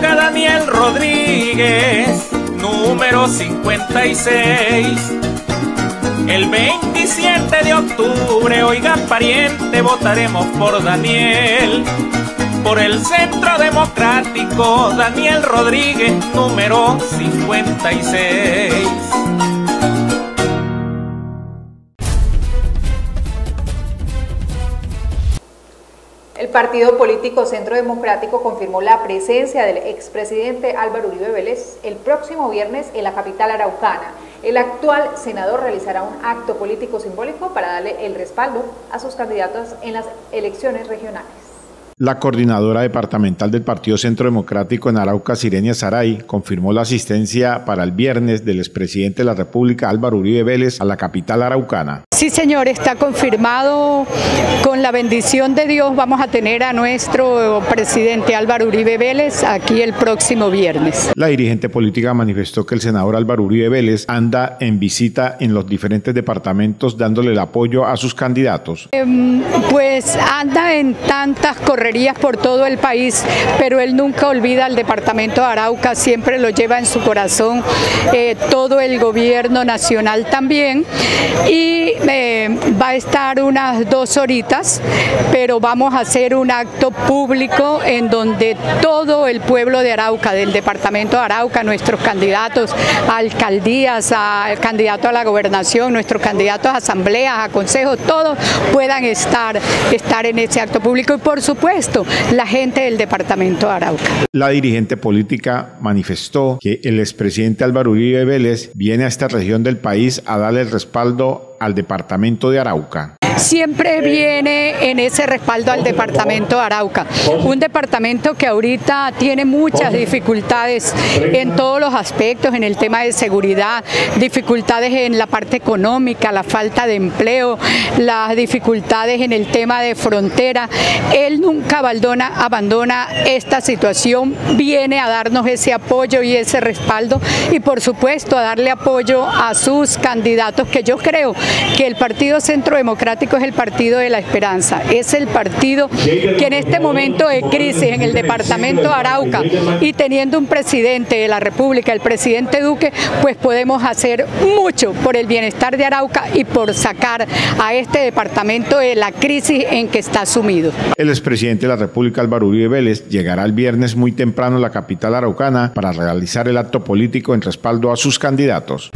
Daniel Rodríguez, número 56. El 27 de octubre, oiga pariente, votaremos por Daniel. Por el Centro Democrático, Daniel Rodríguez, número 56. Partido político Centro Democrático confirmó la presencia del expresidente Álvaro Uribe Vélez el próximo viernes en la capital araucana. El actual senador realizará un acto político simbólico para darle el respaldo a sus candidatos en las elecciones regionales. La coordinadora departamental del Partido Centro Democrático en Arauca, Sirenia Saray, confirmó la asistencia para el viernes del expresidente de la República, Álvaro Uribe Vélez, a la capital araucana. Sí, señor, está confirmado. Con la bendición de Dios vamos a tener a nuestro presidente Álvaro Uribe Vélez aquí el próximo viernes. La dirigente política manifestó que el senador Álvaro Uribe Vélez anda en visita en los diferentes departamentos dándole el apoyo a sus candidatos. Em, pues anda en tantas correcciones por todo el país, pero él nunca olvida al departamento de Arauca, siempre lo lleva en su corazón, eh, todo el gobierno nacional también. Y eh, va a estar unas dos horitas, pero vamos a hacer un acto público en donde todo el pueblo de Arauca, del departamento de Arauca, nuestros candidatos a alcaldías, al candidato a la gobernación, nuestros candidatos a asambleas, a consejos, todos puedan estar, estar en ese acto público y por supuesto la gente del departamento de Arauca. La dirigente política manifestó que el expresidente Álvaro Uribe Vélez viene a esta región del país a darle el respaldo al departamento de Arauca siempre viene en ese respaldo al departamento de Arauca. Un departamento que ahorita tiene muchas dificultades en todos los aspectos, en el tema de seguridad, dificultades en la parte económica, la falta de empleo, las dificultades en el tema de frontera. Él nunca abandona, abandona esta situación, viene a darnos ese apoyo y ese respaldo y por supuesto a darle apoyo a sus candidatos que yo creo que el Partido Centro Democrático es el partido de la esperanza, es el partido que en este momento de crisis en el departamento de Arauca y teniendo un presidente de la República, el presidente Duque, pues podemos hacer mucho por el bienestar de Arauca y por sacar a este departamento de la crisis en que está sumido. El expresidente de la República, Álvaro Uribe Vélez, llegará el viernes muy temprano a la capital araucana para realizar el acto político en respaldo a sus candidatos.